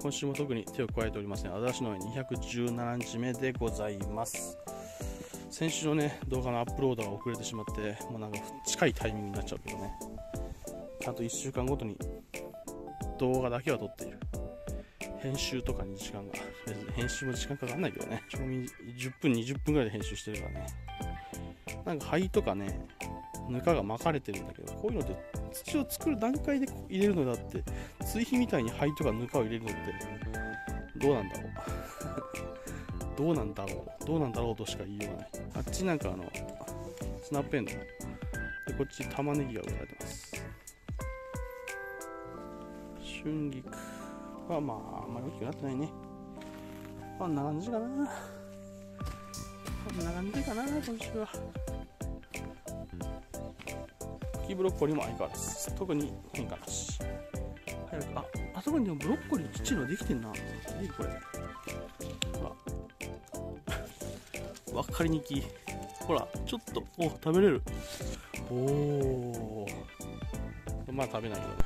今週も特に手を加えておりません、ね、足立農園217日目でございます。先週のね動画のアップロードが遅れてしまってもうなんか近いタイミングになっちゃうけどね。ちゃんと1週間ごとに動画だけは撮っている。編集とかに時間が別に編集も時間かかんないけどね。賞味10分20分ぐらいで編集してるからね。なんか灰とかねぬかが巻かれてるんだけどこういうのって土を作る段階で入れるのだって追肥みたいに灰とかぬかを入れるのってどうなんだろう？どうなんだろう？どうなんだろうとしか言いようがない。あっちなんかあのスナップエンドでこっち玉ねぎが植えられてます。春菊はまああんまり大きくなってないね。こんな感じかな。こんな感じかな今週は。茎ブロッコリーも相変わらず。特に変化なし。早くああそこにでもブロッコリーちっちゃいのできてんな。えこれ。ほら分かりにくい。ほらちょっと。お食べれる。おおまあ食べないけどね。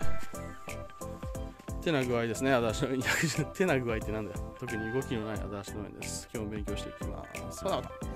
手な具合ですね、足の 手な具合ってなんだよ。特に動きのない足の園です。今日も勉強していきます。またまた。